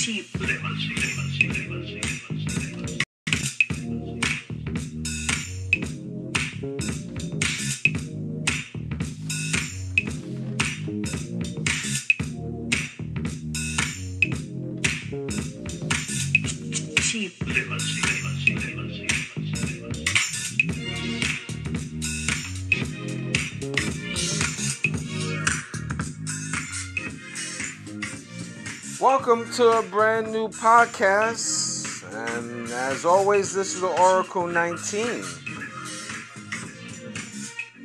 Cheap. Welcome to a brand new podcast. And as always, this is the Oracle 19.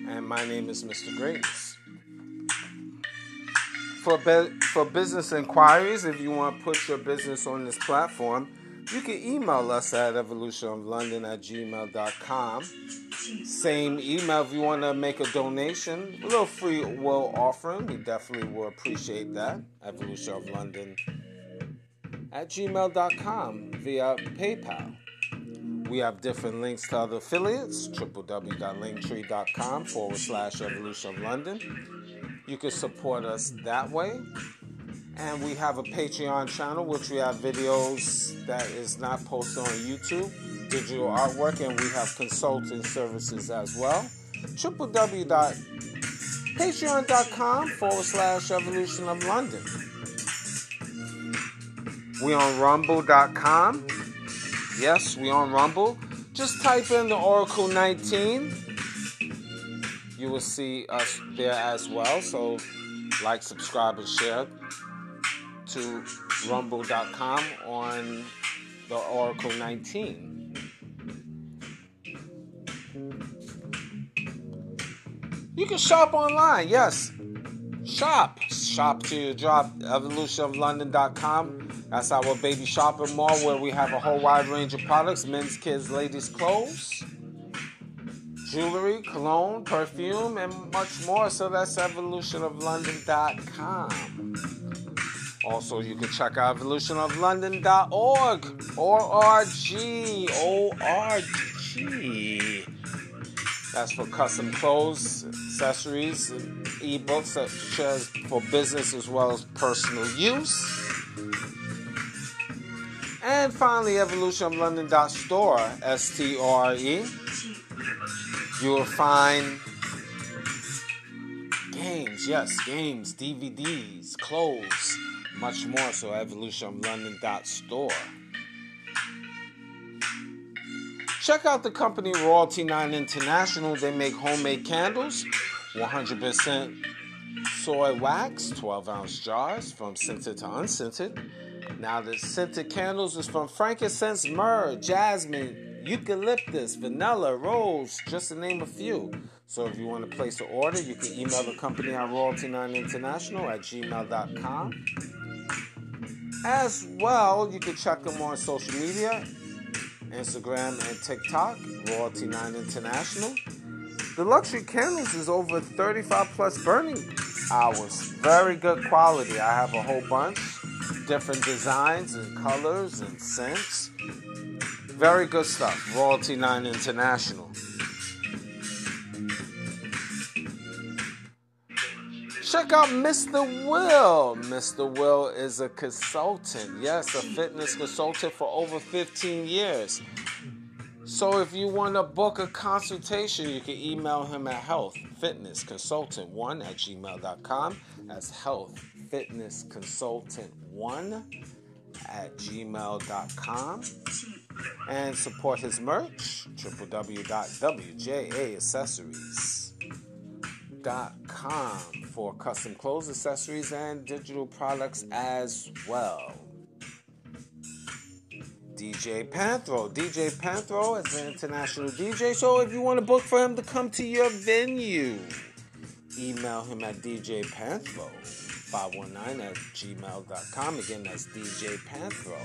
And my name is Mr. Grace. For, be- for business inquiries, if you want to put your business on this platform, you can email us at evolutionoflondon at gmail.com. Same email if you want to make a donation, a little free will offering. We definitely will appreciate that. Evolution of London at gmail.com via PayPal. We have different links to other affiliates www.linktree.com forward slash evolution of London. You can support us that way. And we have a Patreon channel, which we have videos that is not posted on YouTube, digital artwork, and we have consulting services as well. www.patreon.com forward slash evolution of London. We on rumble.com. Yes, we on Rumble. Just type in the Oracle 19. You will see us there as well. So like, subscribe, and share to rumble.com on the Oracle 19. You can shop online, yes. Shop. Shop to drop evolutionoflondon.com. That's our baby shopping mall where we have a whole wide range of products men's, kids, ladies' clothes, jewelry, cologne, perfume, and much more. So that's evolutionoflondon.com. Also, you can check out evolutionoflondon.org or R-G, O-R-G. That's for custom clothes, accessories, ebooks, such as for business as well as personal use. And finally, evolutionoflondon.store, S-T-O-R-E. You will find games, yes, games, DVDs, clothes, much more. So evolutionoflondon.store. Check out the company Royalty 9 International. They make homemade candles, 100% soy wax, 12 ounce jars from scented to unscented. Now, the scented candles is from frankincense, myrrh, jasmine, eucalyptus, vanilla, rose, just to name a few. So if you want to place an order, you can email the company at royalty9international at gmail.com. As well, you can check them on social media Instagram and TikTok, Royalty9 International. The luxury candles is over 35 plus burning hours. Very good quality. I have a whole bunch, different designs and colors and scents. Very good stuff. Royalty9 International. Check out Mr. Will. Mr. Will is a consultant. Yes, a fitness consultant for over 15 years. So if you want to book a consultation, you can email him at healthfitnessconsultant1 at gmail.com. That's healthfitnessconsultant1 at gmail.com. And support his merch, www.wjaaccessories.com for custom clothes, accessories, and digital products as well. DJ Panthro. DJ Panthro is an international DJ, so if you want to book for him to come to your venue, email him at djpanthro519 at gmail.com. Again, that's DJ Panthro,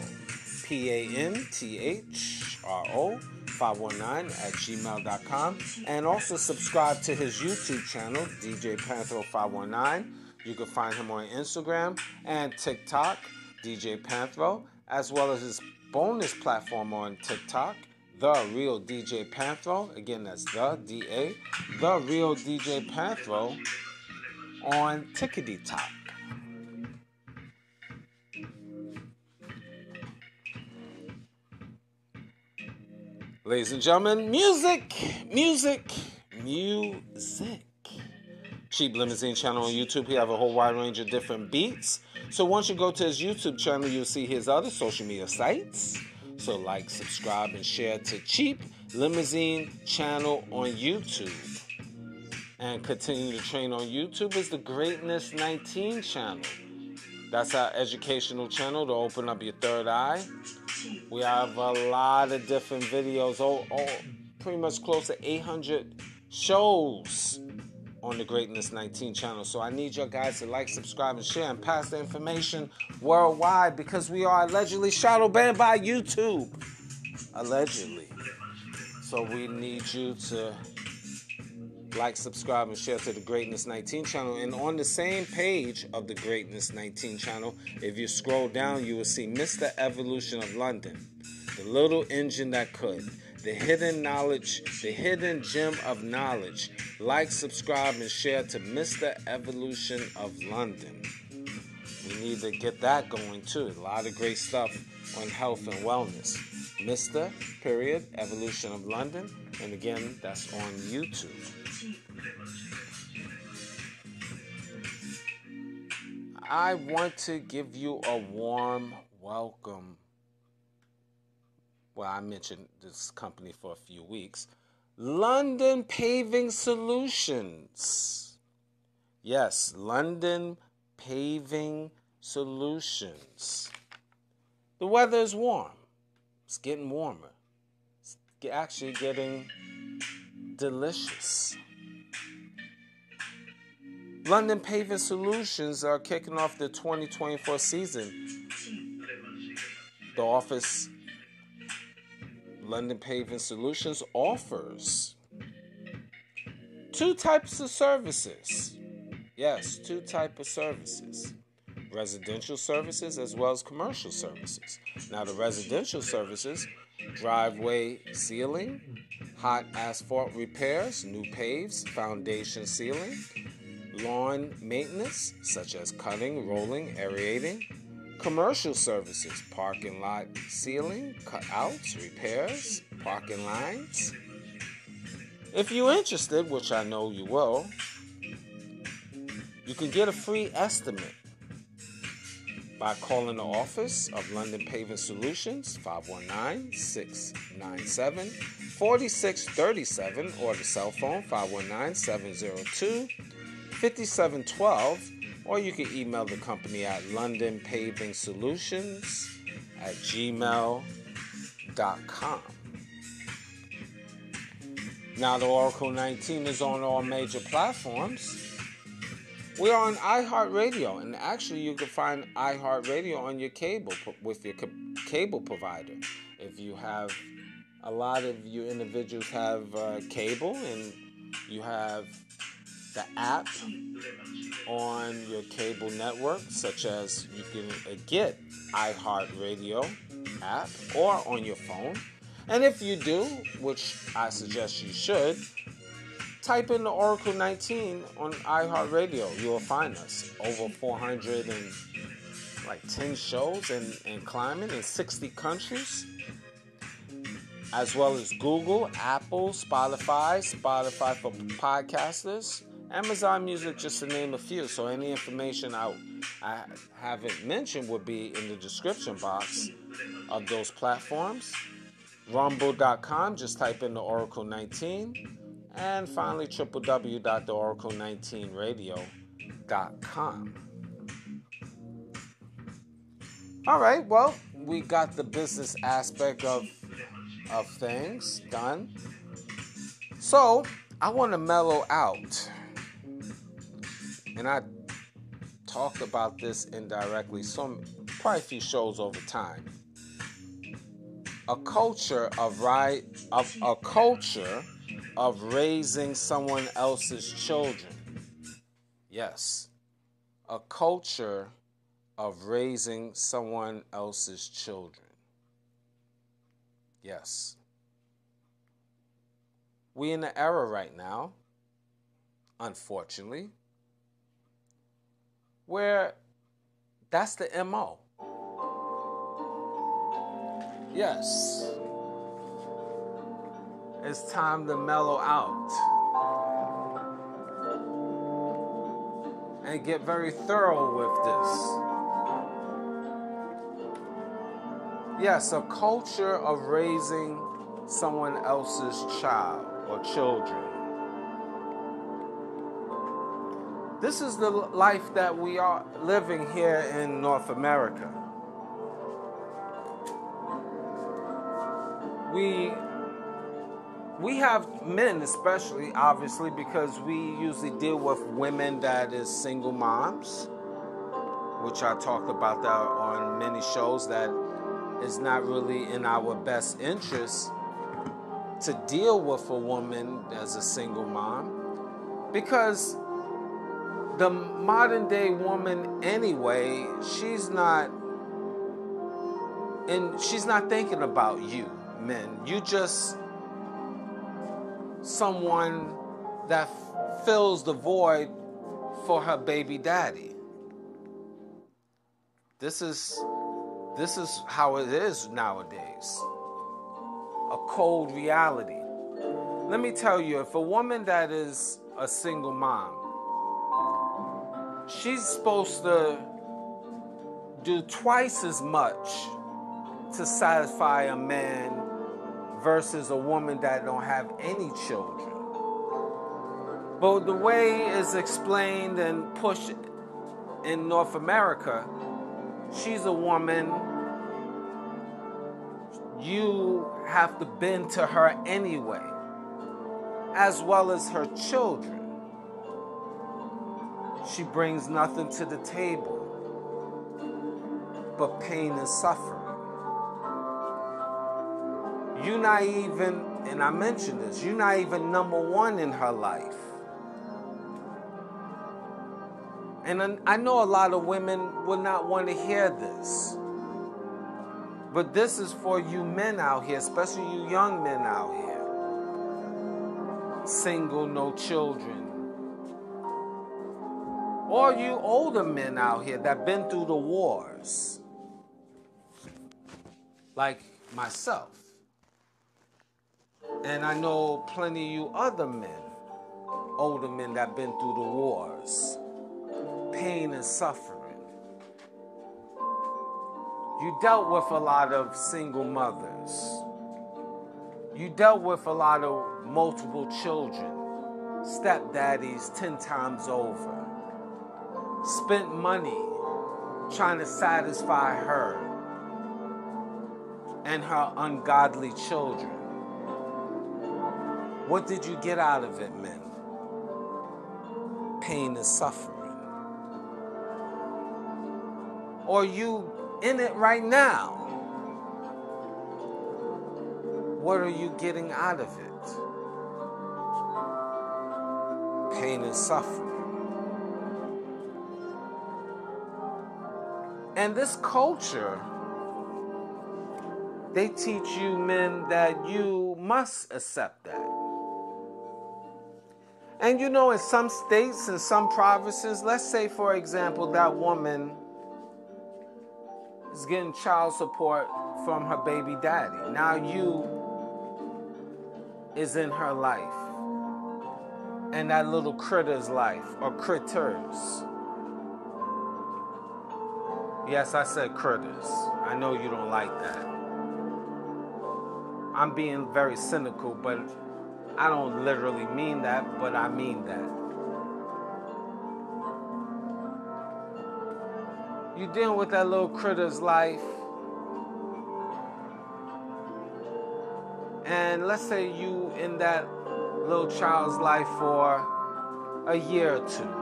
P A N T H R O 519 at gmail.com. And also subscribe to his YouTube channel, DJ Panthro 519. You can find him on Instagram and TikTok, DJ Panthro, as well as his bonus platform on TikTok, The Real DJ Panthro. Again, that's the D A. The Real DJ Panthro on Tickety Top. Ladies and gentlemen, music, music, music. Cheap Limousine channel on YouTube. He have a whole wide range of different beats. So once you go to his YouTube channel, you'll see his other social media sites. So like, subscribe, and share to Cheap Limousine channel on YouTube. And continue to train on YouTube is the Greatness 19 channel. That's our educational channel to open up your third eye. We have a lot of different videos, all, all pretty much close to 800 shows on the Greatness 19 channel. So I need your guys to like, subscribe, and share and pass the information worldwide because we are allegedly shadow banned by YouTube. Allegedly. So we need you to like, subscribe, and share to the Greatness 19 channel. And on the same page of the Greatness 19 channel, if you scroll down, you will see Mr. Evolution of London, the little engine that could the hidden knowledge, the hidden gem of knowledge. Like, subscribe, and share to Mr. Evolution of London. We need to get that going too. A lot of great stuff on health and wellness. Mr. Period Evolution of London. And again, that's on YouTube. I want to give you a warm welcome well, I mentioned this company for a few weeks. London Paving Solutions. Yes, London Paving Solutions. The weather is warm. It's getting warmer. It's actually getting delicious. London Paving Solutions are kicking off the 2024 season. The office London Paving Solutions offers two types of services. Yes, two type of services. Residential services as well as commercial services. Now the residential services, driveway sealing, hot asphalt repairs, new paves, foundation sealing, lawn maintenance such as cutting, rolling, aerating, Commercial services, parking lot sealing, cutouts, repairs, parking lines. If you're interested, which I know you will, you can get a free estimate by calling the office of London Paving Solutions 519 697 4637 or the cell phone 519 702 5712 or you can email the company at London Paving Solutions at gmail.com. Now, the Oracle 19 is on all major platforms. We are on iHeartRadio, and actually, you can find iHeartRadio on your cable with your cable provider. If you have a lot of you individuals have uh, cable and you have the app on your cable network, such as you can uh, get iHeartRadio app or on your phone. And if you do, which I suggest you should, type in the Oracle 19 on iHeartRadio. You will find us. Over 400 and like 10 shows and, and climbing in 60 countries as well as Google, Apple, Spotify, Spotify for podcasters, Amazon Music, just to name a few. So any information I, I haven't mentioned would be in the description box of those platforms. Rumble.com, just type in the Oracle 19. And finally, www.theoracle19radio.com. All right, well, we got the business aspect of, of things done. So I want to mellow out and I talked about this indirectly some quite a few shows over time. A culture of right of a culture of raising someone else's children. Yes. A culture of raising someone else's children. Yes. we in the era right now, unfortunately, where that's the MO. Yes. It's time to mellow out and get very thorough with this. Yes, a culture of raising someone else's child or children. This is the life that we are living here in North America. We we have men especially obviously because we usually deal with women that is single moms which i talked about that on many shows that is not really in our best interest to deal with a woman as a single mom because the modern day woman anyway she's not and she's not thinking about you men. You just someone that f- fills the void for her baby daddy. This is this is how it is nowadays. A cold reality. Let me tell you, if a woman that is a single mom, she's supposed to do twice as much to satisfy a man versus a woman that don't have any children. But the way it's explained and pushed in North America, she's a woman you have to bend to her anyway, as well as her children. She brings nothing to the table but pain and suffering. You're not even, and I mentioned this, you're not even number one in her life. And I know a lot of women would not want to hear this. But this is for you men out here, especially you young men out here. Single, no children. Or you older men out here that been through the wars. Like myself. And I know plenty of you other men, older men that been through the wars. Pain and suffering. You dealt with a lot of single mothers. You dealt with a lot of multiple children, stepdaddies 10 times over. Spent money trying to satisfy her and her ungodly children. What did you get out of it, men? Pain and suffering. Or you in it right now. What are you getting out of it? Pain and suffering. And this culture, they teach you men that you must accept that. And you know, in some states and some provinces, let's say, for example, that woman is getting child support from her baby daddy. Now you is in her life. And that little critter's life, or critters. Yes, I said critters. I know you don't like that. I'm being very cynical, but I don't literally mean that, but I mean that. you dealing with that little critter's life. And let's say you in that little child's life for a year or two.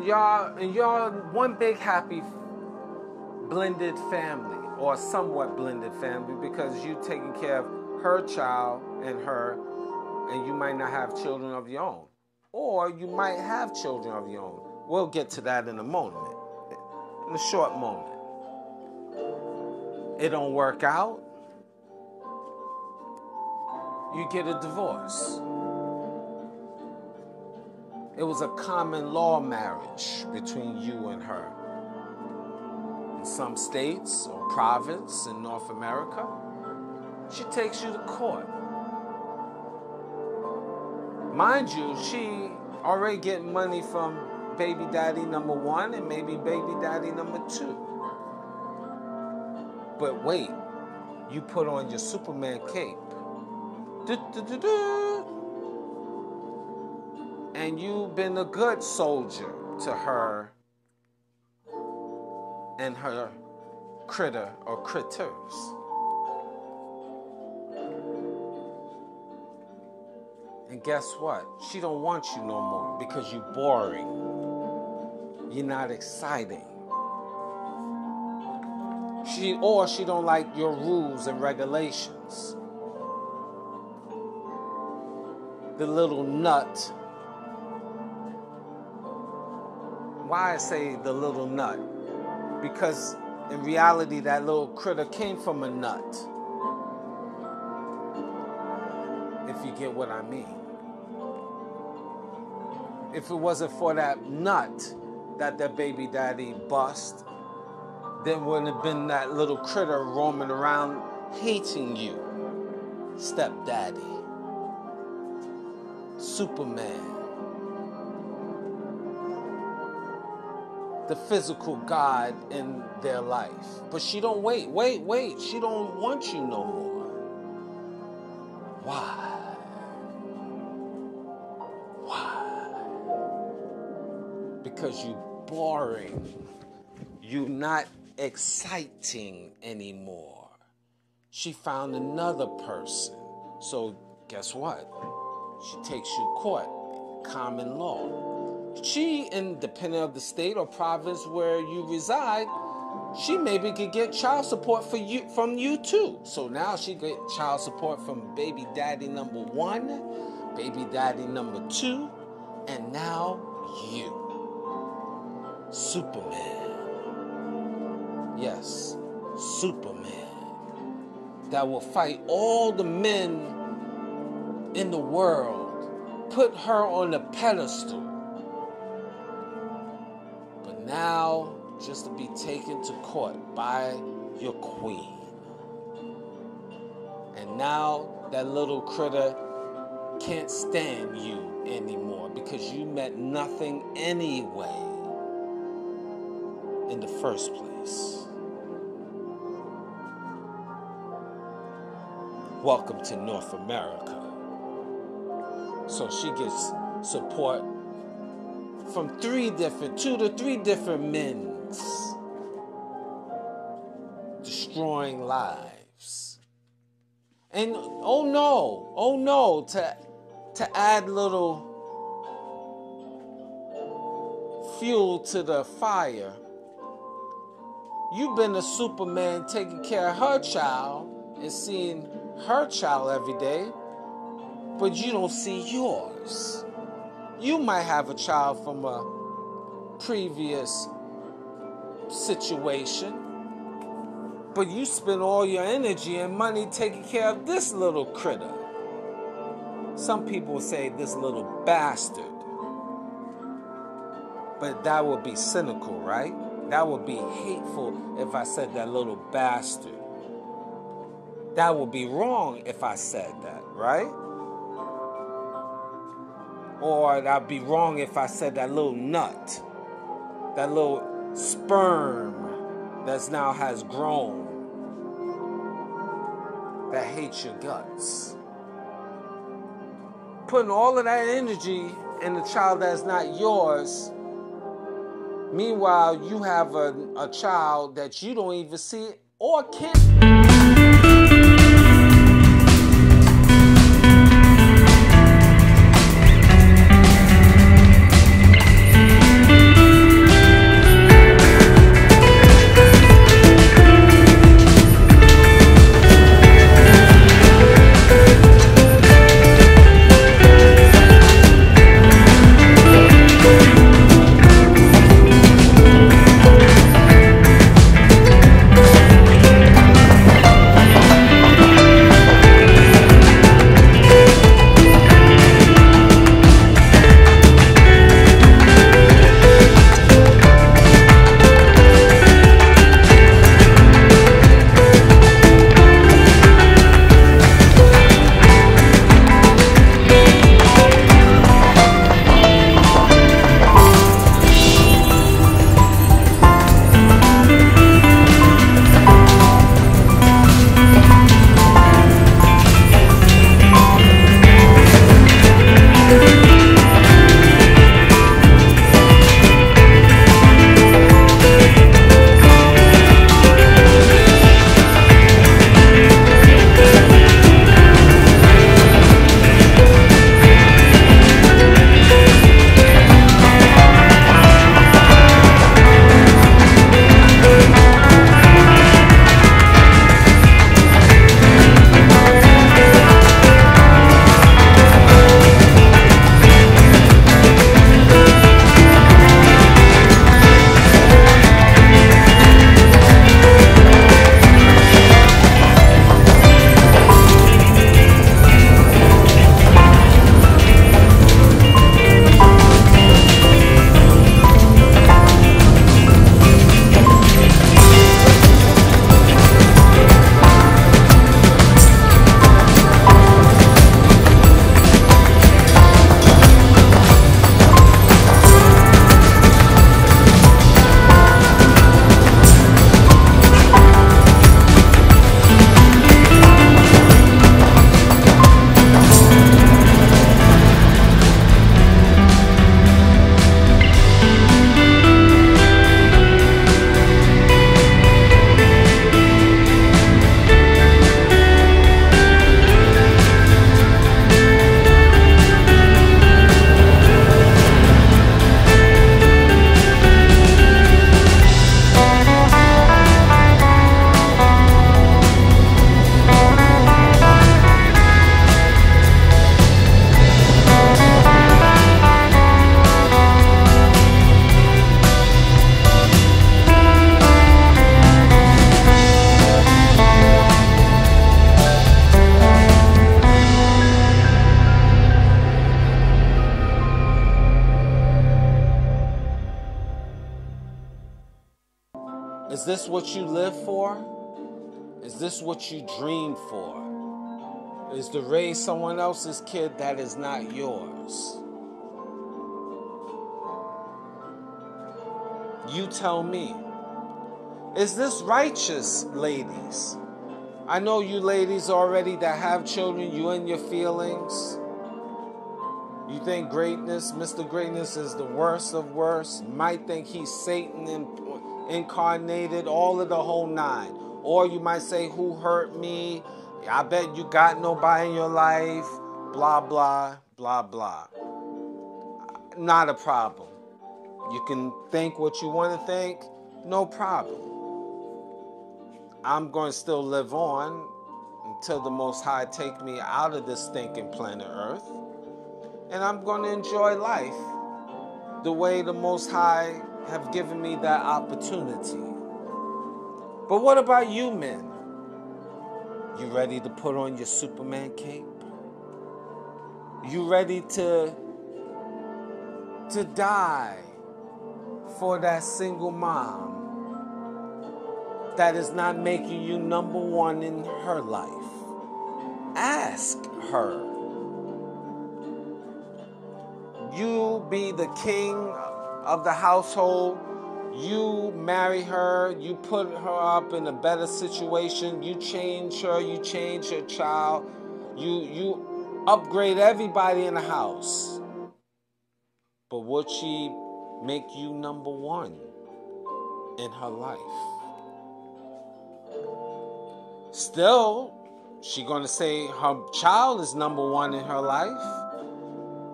And y'all and y'all one big happy blended family or somewhat blended family because you taking care of her child and her and you might not have children of your own or you might have children of your own. We'll get to that in a moment, in a short moment. It don't work out. you get a divorce. It was a common law marriage between you and her. In some states or province in North America, she takes you to court. Mind you, she already getting money from baby daddy number one and maybe baby daddy number two. But wait, you put on your Superman cape. And you've been a good soldier to her and her critter or critters. And guess what? She don't want you no more because you're boring. You're not exciting. She or she don't like your rules and regulations. The little nut. Why I say the little nut? Because in reality that little critter came from a nut. If you get what I mean if it wasn't for that nut that their baby daddy bust, there wouldn't have been that little critter roaming around hating you. Stepdaddy. Superman. The physical God in their life. But she don't wait, wait, wait. She don't want you no more. Why? Why? Because you boring. You not exciting anymore. She found another person. So guess what? She takes you court. Common law. She, independent of the state or province where you reside, she maybe could get child support for you from you too. So now she get child support from baby daddy number one, baby daddy number two, and now you. Superman. Yes, Superman. That will fight all the men in the world, put her on a pedestal. Now, just to be taken to court by your queen. And now that little critter can't stand you anymore because you meant nothing anyway in the first place. Welcome to North America. So she gets support from three different, two to three different men's destroying lives. And oh no, oh no, to to add little fuel to the fire You've been a Superman taking care of her child and seeing her child every day, but you don't see yours. You might have a child from a previous situation, but you spend all your energy and money taking care of this little critter. Some people say this little bastard, but that would be cynical, right? That would be hateful if I said that little bastard. That would be wrong if I said that, right? Or I'd be wrong if I said that little nut, that little sperm that now has grown, that hates your guts. Putting all of that energy in a child that's not yours Meanwhile, you have a, a child that you don't even see or can't. This what you dream for? Is to raise someone else's kid that is not yours? You tell me. Is this righteous, ladies? I know you ladies already that have children, you and your feelings. You think greatness, Mr. Greatness is the worst of worst. Might think he's Satan incarnated, all of the whole nine. Or you might say, Who hurt me? I bet you got nobody in your life. Blah, blah, blah, blah. Not a problem. You can think what you want to think, no problem. I'm going to still live on until the Most High take me out of this stinking planet Earth. And I'm going to enjoy life the way the Most High have given me that opportunity. But what about you men? You ready to put on your Superman cape? You ready to to die for that single mom that is not making you number one in her life. Ask her. You be the king of the household. You marry her, you put her up in a better situation, you change her, you change her child, you you upgrade everybody in the house. But would she make you number one in her life. Still, she gonna say her child is number one in her life.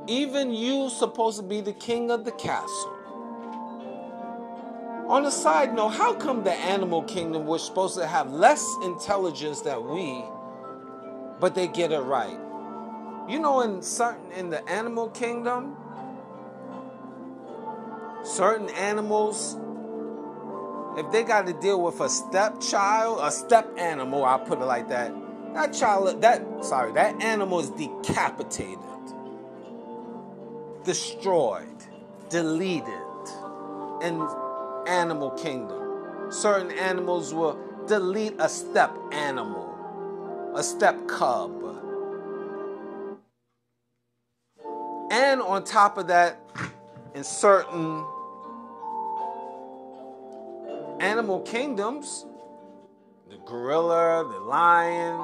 Even you supposed to be the king of the castle. On a side note, how come the animal kingdom was supposed to have less intelligence than we, but they get it right? You know, in certain in the animal kingdom, certain animals, if they got to deal with a stepchild, a step animal, I'll put it like that. That child, that sorry, that animal is decapitated, destroyed, deleted in animal kingdom. Certain animals will delete a step animal, a step cub. And on top of that, in certain animal kingdoms, the gorilla, the lion,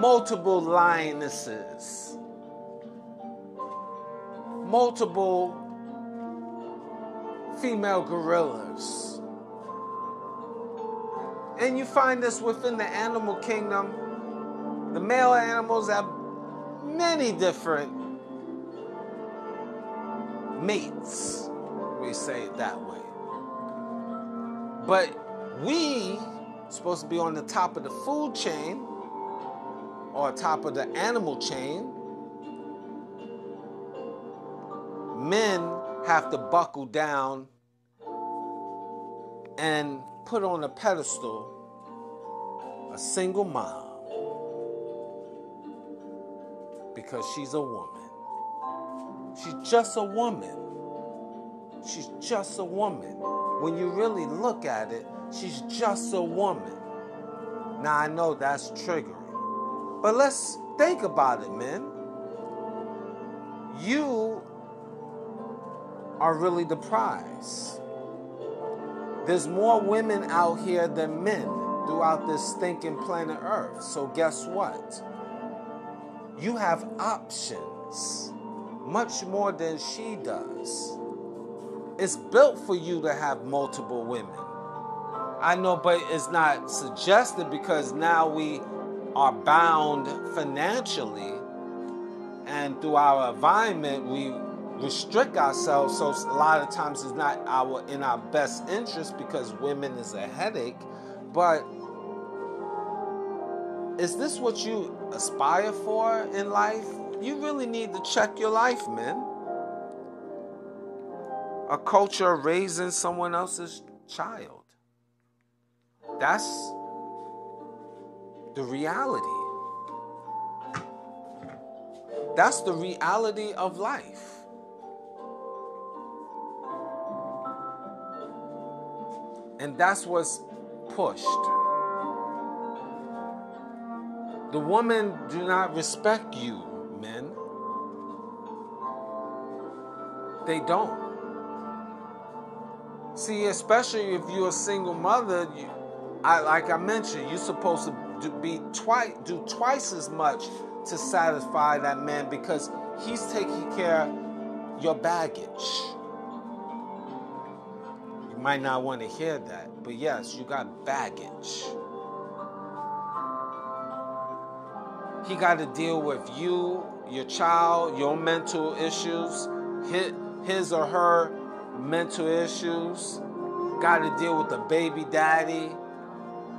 multiple lionesses, multiple female gorillas. And you find this within the animal kingdom. The male animals have many different mates. We say it that way. But we supposed to be on the top of the food chain or top of the animal chain. Men have to buckle down and put on a pedestal a single mom because she's a woman. She's just a woman. She's just a woman. When you really look at it, she's just a woman. Now I know that's triggering. But let's think about it, men. You are really the prize. There's more women out here than men throughout this stinking planet Earth. So guess what? You have options much more than she does. It's built for you to have multiple women. I know, but it's not suggested because now we are bound financially, and through our environment, we restrict ourselves. So a lot of times it's not our in our best interest because women is a headache. But is this what you aspire for in life? you really need to check your life, man. A culture raising someone else's child. That's the reality. That's the reality of life. And that's what's pushed. The women do not respect you, men. They don't. See, especially if you're a single mother, you, I, like I mentioned, you're supposed to do, be twice, do twice as much to satisfy that man because he's taking care of your baggage. Might not want to hear that, but yes, you got baggage. He got to deal with you, your child, your mental issues, his, his or her mental issues. Got to deal with the baby daddy,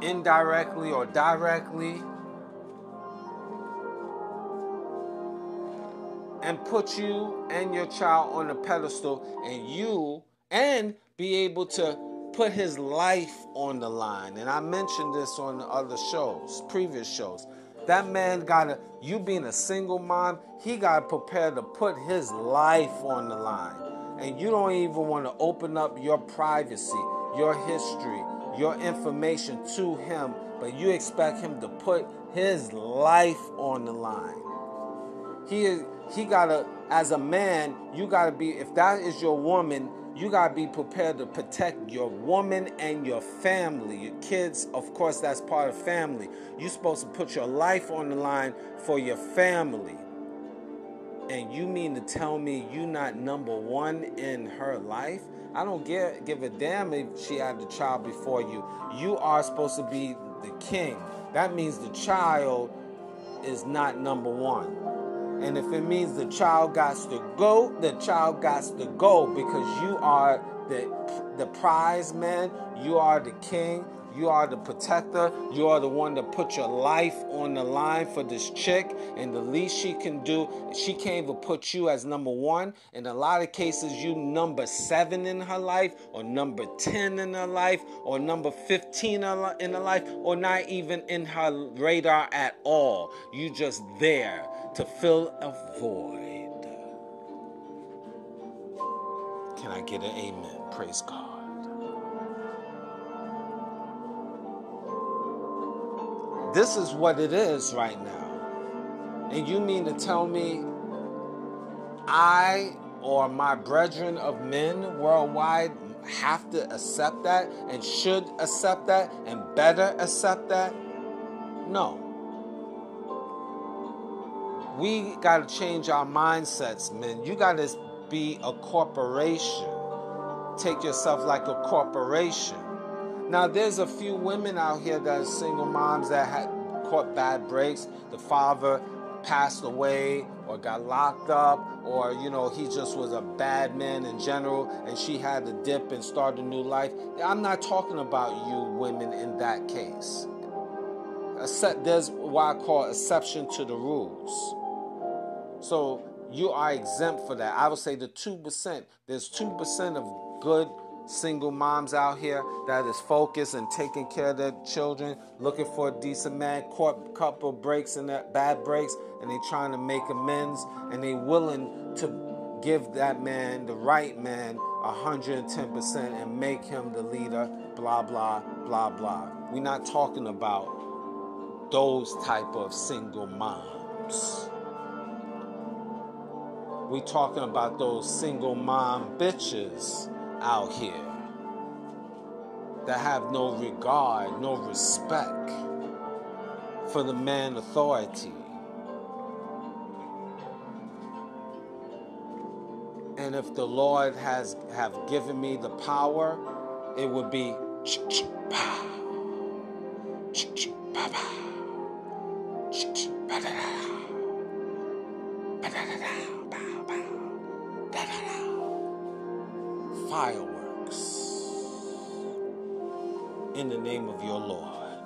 indirectly or directly. And put you and your child on a pedestal, and you, and be able to put his life on the line. And I mentioned this on the other shows, previous shows. That man gotta, you being a single mom, he gotta prepare to put his life on the line. And you don't even wanna open up your privacy, your history, your information to him, but you expect him to put his life on the line. He is, he gotta, as a man, you gotta be, if that is your woman, you got to be prepared to protect your woman and your family. Your kids, of course, that's part of family. You're supposed to put your life on the line for your family. And you mean to tell me you not number one in her life? I don't give, give a damn if she had the child before you. You are supposed to be the king. That means the child is not number one. And if it means the child got to go, the child got to go because you are the the prize man, you are the king, you are the protector, you are the one that put your life on the line for this chick, and the least she can do, she can't even put you as number one. In a lot of cases, you number seven in her life, or number 10 in her life, or number 15 in her life, or not even in her radar at all. You just there to fill a void. Can I get an amen? Praise God. This is what it is right now. And you mean to tell me I or my brethren of men worldwide have to accept that and should accept that and better accept that? No. We got to change our mindsets, men. You got to be a corporation. Take yourself like a corporation. Now, there's a few women out here that are single moms that had caught bad breaks. The father passed away or got locked up or you know he just was a bad man in general and she had to dip and start a new life i'm not talking about you women in that case there's what i call exception to the rules so you are exempt for that i would say the 2% there's 2% of good single moms out here that is focused and taking care of their children, looking for a decent man, caught couple breaks and bad breaks, and they trying to make amends, and they willing to give that man, the right man, 110% and make him the leader, blah, blah, blah, blah. We're not talking about those type of single moms. We talking about those single mom bitches out here that have no regard, no respect for the man authority. And if the Lord has have given me the power, it would be in the name of your Lord.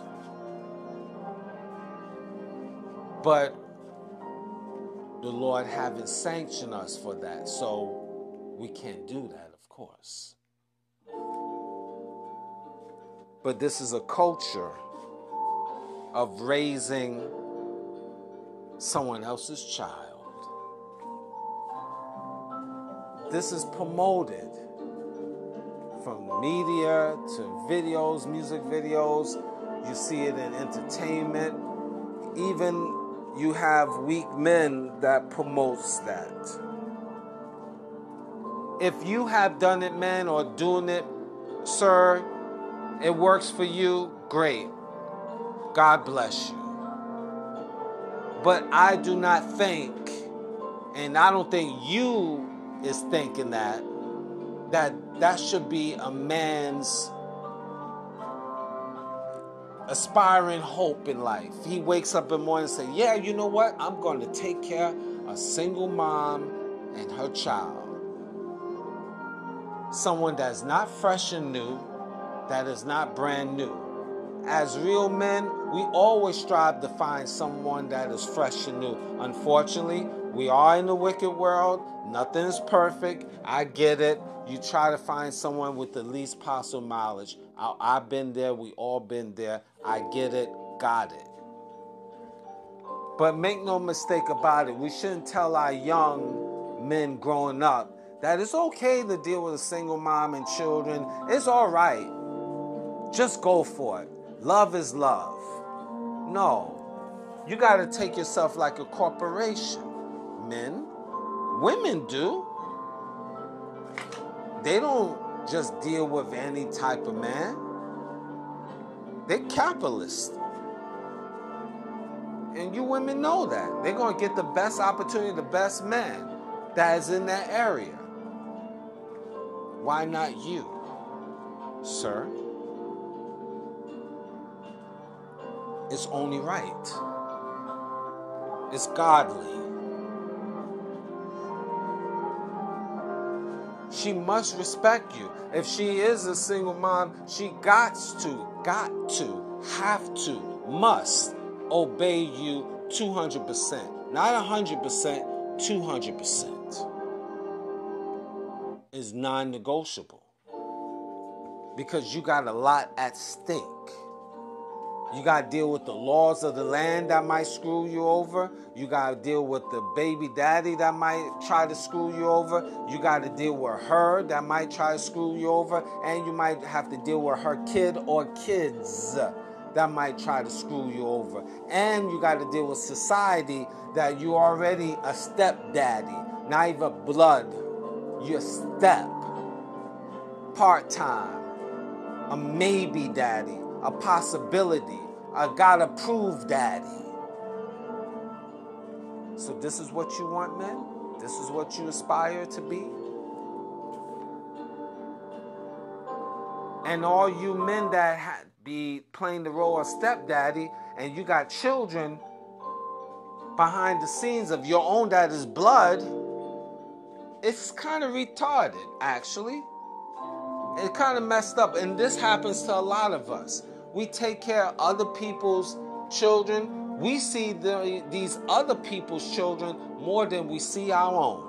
But the Lord haven't sanctioned us for that, so we can't do that, of course. But this is a culture of raising someone else's child. This is promoted from media to videos, music videos. You see it in entertainment. Even you have weak men that promotes that. If you have done it, man, or doing it, sir, it works for you, great. God bless you. But I do not think, and I don't think you is thinking that, that that should be a man's aspiring hope in life. He wakes up in the morning and say, "Yeah, you know what? I'm going to take care of a single mom and her child. Someone that's not fresh and new, that is not brand new. As real men, we always strive to find someone that is fresh and new. Unfortunately, we are in the wicked world. Nothing is perfect. I get it. You try to find someone with the least possible mileage. I, have been there. We all been there. I get it. Got it. But make no mistake about it. We shouldn't tell our young men growing up that it's okay to deal with a single mom and children. It's all right. Just go for it. Love is love. No. You got to take yourself like a corporation. Men, women do. They don't just deal with any type of man. They're capitalists. And you women know that. They're going to get the best opportunity, the best man that is in that area. Why not you, sir? It's only right. It's godly. She must respect you. If she is a single mom, she got to, got to, have to, must obey you 200%. Not 100%, 200%. Is non negotiable. Because you got a lot at stake. You got to deal with the laws of the land that might screw you over. You got to deal with the baby daddy that might try to screw you over. You got to deal with her that might try to screw you over. And you might have to deal with her kid or kids that might try to screw you over. And you got to deal with society that you already a stepdaddy, not even blood. You're step, part time, a maybe daddy a possibility, a God approved daddy. So, this is what you want, men? This is what you aspire to be? And all you men that ha- be playing the role of stepdaddy and you got children behind the scenes of your own daddy's blood, it's kind of retarded, actually. It kind of messed up. And this happens to a lot of us. We take care of other people's children. We see the, these other people's children more than we see our own.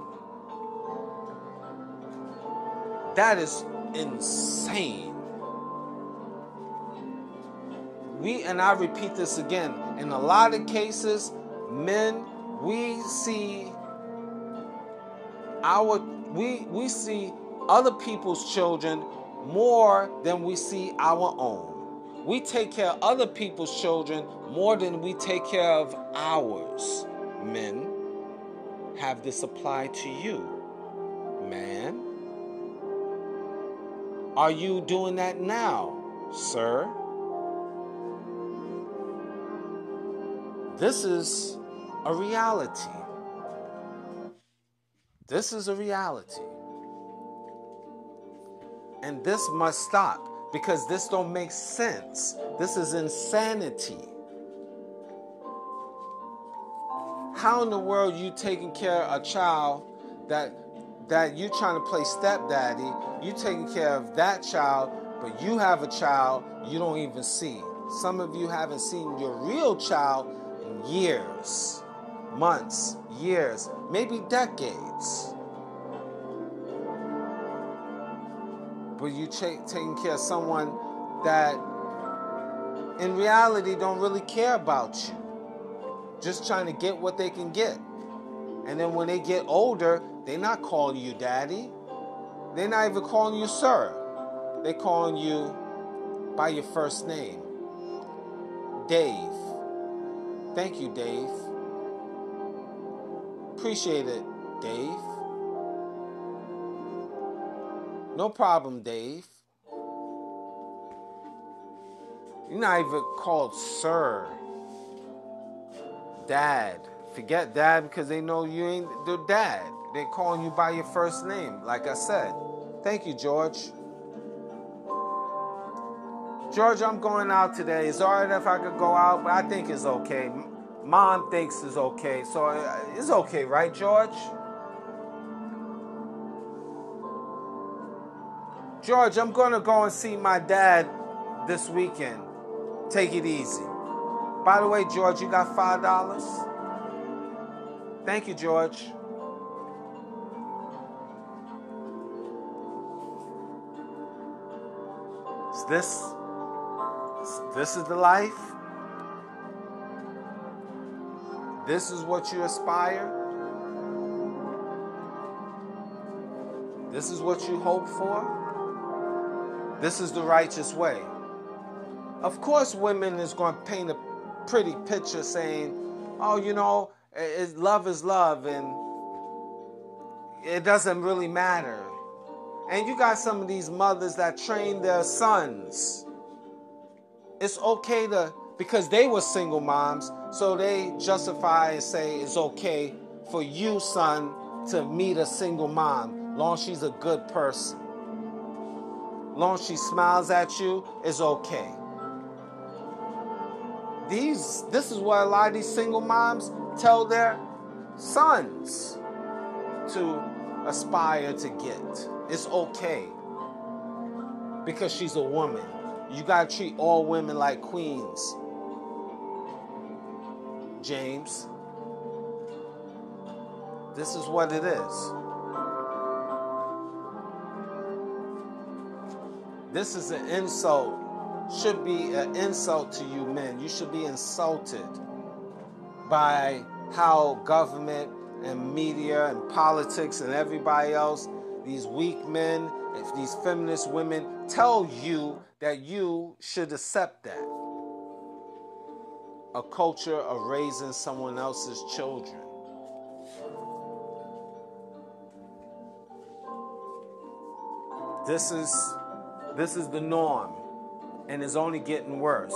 That is insane. We, and I repeat this again, in a lot of cases, men, we see our, we, we see other people's children more than we see our own. We take care of other people's children more than we take care of ours. Men, have this apply to you. Man, are you doing that now, sir? This is a reality. This is a reality. And this must stop because this don't make sense. This is insanity. How in the world you taking care of a child that that you trying to play stepdaddy, you taking care of that child, but you have a child you don't even see. Some of you haven't seen your real child in years, months, years, maybe decades. But you take, taking care of someone that in reality don't really care about you just trying to get what they can get and then when they get older they're not calling you daddy they're not even calling you sir they're calling you by your first name. Dave. Thank you, Dave. Appreciate it, Dave. No problem, Dave. You're not even called sir. Dad. Forget dad because they know you ain't their dad. They're calling you by your first name, like I said. Thank you, George. George, I'm going out today. It's alright if I could go out, but I think it's okay. Mom thinks it's okay, so uh, it's okay, right, George? George, I'm going to go and see my dad this weekend. Take it easy. By the way, George, you got $5? Thank you, George. Is this this is the life? This is what you aspire? This is what you hope for? This is the righteous way. Of course, women is going to paint a pretty picture saying, oh, you know, it, love is love and it doesn't really matter. And you got some of these mothers that train their sons. It's okay to, because they were single moms, so they justify and say it's okay for you, son, to meet a single mom, long she's a good person. Long she smiles at you, it's okay. These, this is what a lot of these single moms tell their sons to aspire to get. It's okay. Because she's a woman. You got to treat all women like queens. James. This is what it is. This is an insult. Should be an insult to you men. You should be insulted by how government and media and politics and everybody else, these weak men, if these feminist women tell you that you should accept that. A culture of raising someone else's children. This is this is the norm and is only getting worse.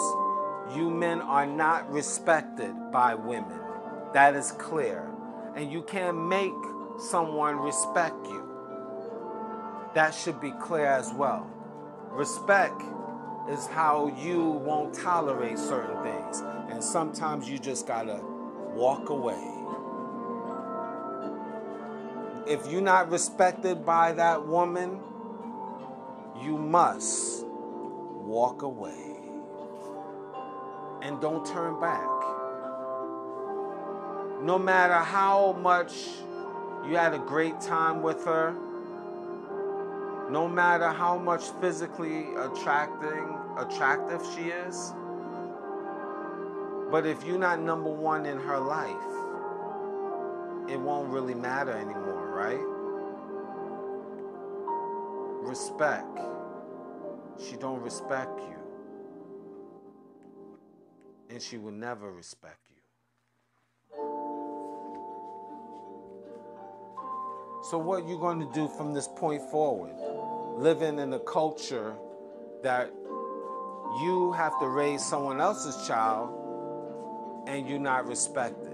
You men are not respected by women. That is clear. And you can't make someone respect you. That should be clear as well. Respect is how you won't tolerate certain things. And sometimes you just gotta walk away. If you're not respected by that woman, you must walk away and don't turn back. No matter how much you had a great time with her, no matter how much physically attracting attractive she is, but if you're not number one in her life, it won't really matter anymore, right? Respect. She don't respect you and she will never respect you. So, what you going to do from this point forward? Living in a culture that you have to raise someone else's child and you're not respected.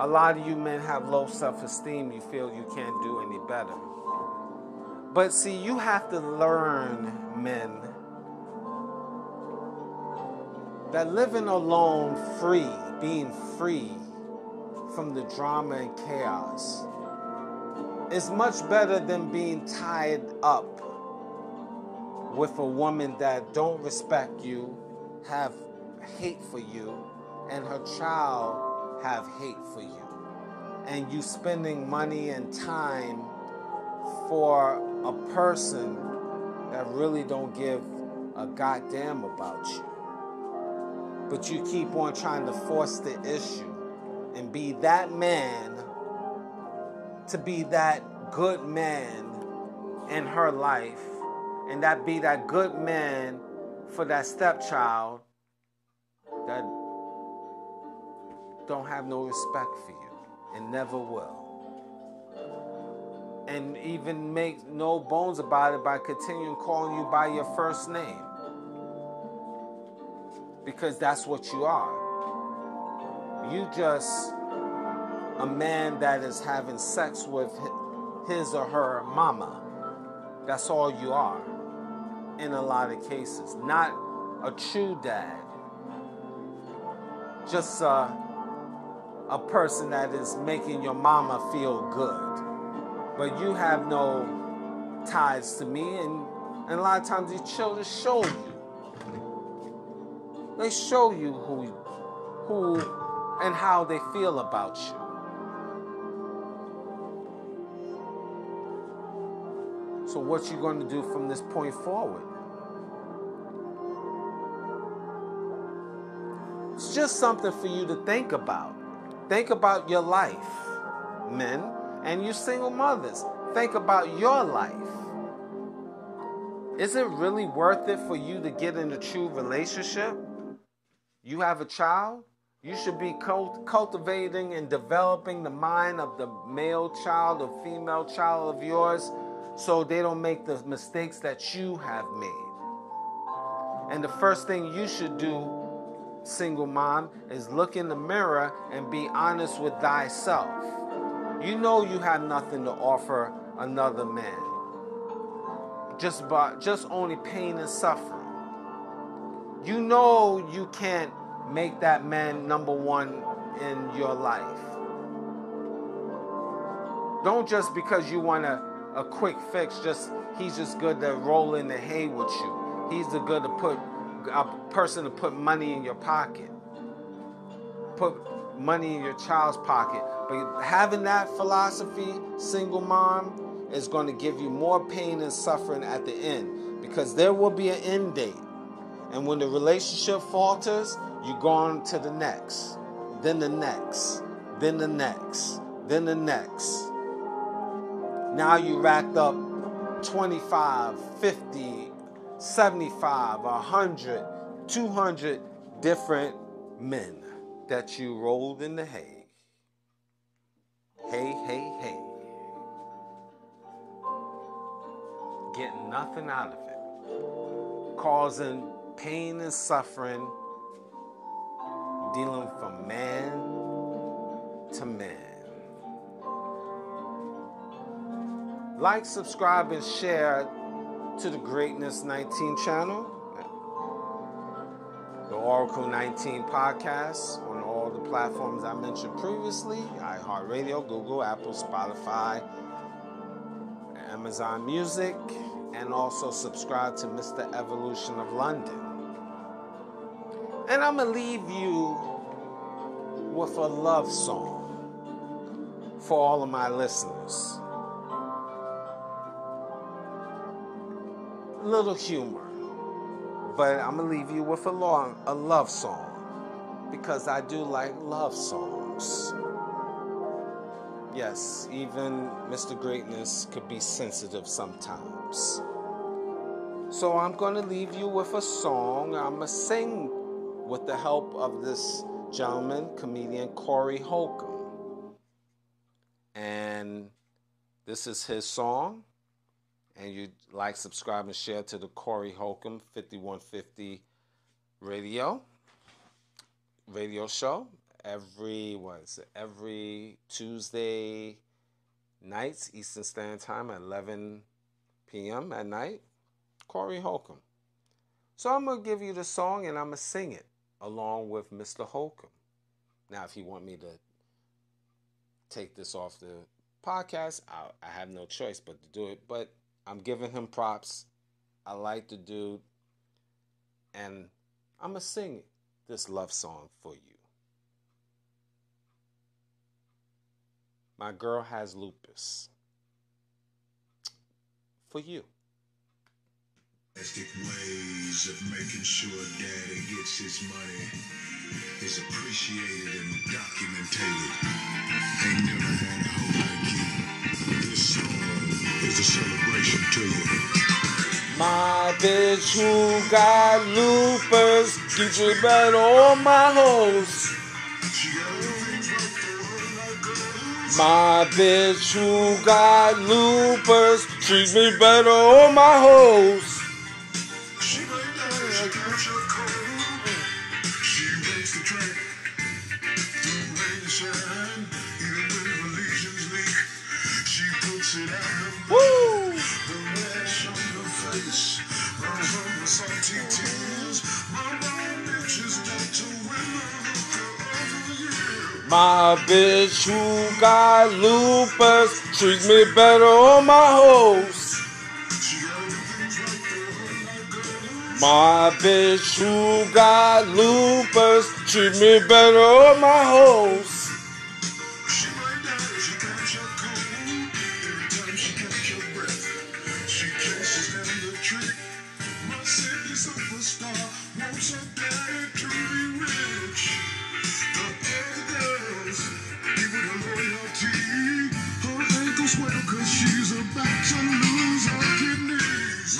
A lot of you men have low self esteem. You feel you can't do any better. But see, you have to learn, men, that living alone, free, being free from the drama and chaos, is much better than being tied up with a woman that don't respect you, have hate for you, and her child have hate for you. And you spending money and time for a person that really don't give a goddamn about you. But you keep on trying to force the issue and be that man to be that good man in her life and that be that good man for that stepchild that don't have no respect for you and never will. And even make no bones about it by continuing calling you by your first name. Because that's what you are. You just a man that is having sex with his or her mama. That's all you are in a lot of cases. Not a true dad. Just a, a person that is making your mama feel good. But you have no ties to me, and, and a lot of times these children show you. They show you who, who and how they feel about you. So what you going to do from this point forward? It's just something for you to think about. Think about your life, men, and you single mothers. Think about your life. Is it really worth it for you to get in a true relationship? You have a child? You should be cultivating and developing the mind of the male child or female child of yours so they don't make the mistakes that you have made. And the first thing you should do, single mom, is look in the mirror and be honest with thyself. You know you have nothing to offer another man. Just by just only pain and suffering. You know you can't make that man number one in your life. Don't just because you want to a quick fix. Just he's just good to roll in the hay with you. He's the good to put a person to put money in your pocket, put money in your child's pocket. But having that philosophy, single mom, is going to give you more pain and suffering at the end because there will be an end date. And when the relationship falters, you go on to the next, then the next, then the next, then the next. Now you racked up 25, 50, 75, 100, 200 different men that you rolled in the hay. Hey, hey, hey. Getting nothing out of it. Causing pain and suffering. Dealing from man to man. Like, subscribe, and share to the Greatness 19 channel, the Oracle 19 podcast on all the platforms I mentioned previously iHeartRadio, Google, Apple, Spotify, Amazon Music, and also subscribe to Mr. Evolution of London. And I'm going to leave you with a love song for all of my listeners. Little humor. But I'm gonna leave you with a long a love song because I do like love songs. Yes, even Mr. Greatness could be sensitive sometimes. So I'm gonna leave you with a song. I'm gonna sing with the help of this gentleman, comedian Corey Holcomb. And this is his song and you like, subscribe, and share to the Corey Holcomb 5150 radio radio show every it every Tuesday nights Eastern Standard Time at 11 p.m. at night. Corey Holcomb. So I'm gonna give you the song and I'm gonna sing it along with Mr. Holcomb. Now, if you want me to take this off the podcast, I, I have no choice but to do it. But I'm giving him props. I like the dude. And I'm going to sing this love song for you. My girl has lupus. For you. ways of making sure daddy gets his money is appreciated and documented. Ain't never had a hoe a celebration to you. My bitch who got lupus keeps me better on my hoes. My bitch who got lupus treats me better on my hoes. My bitch who got lupus treats me better on my hoes. My bitch who got lupus treat me better on my hoes.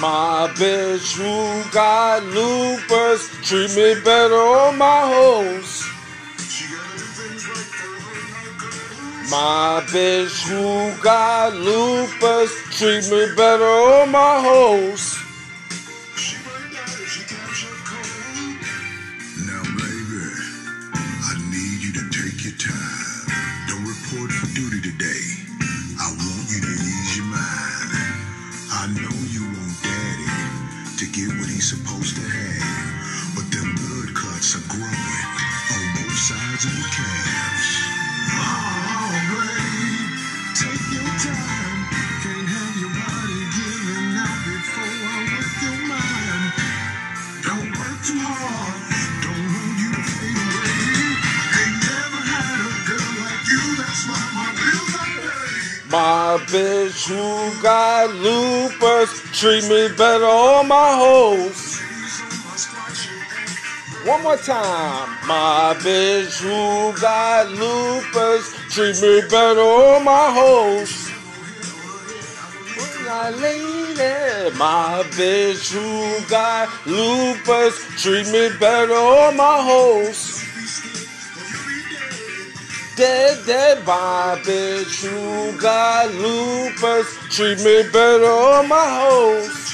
My bitch who got lupus treat me better on my hoes. My bitch who got lupus treat me better on my hoes. Bitch who got lupus treat me better on my hoes. One more time. My bitch who got lupus treat me better on my hoes. My lady, my bitch who got lupus treat me better on my hoes. Dead, dead, bitch who got lupus. treat me better on my hoes.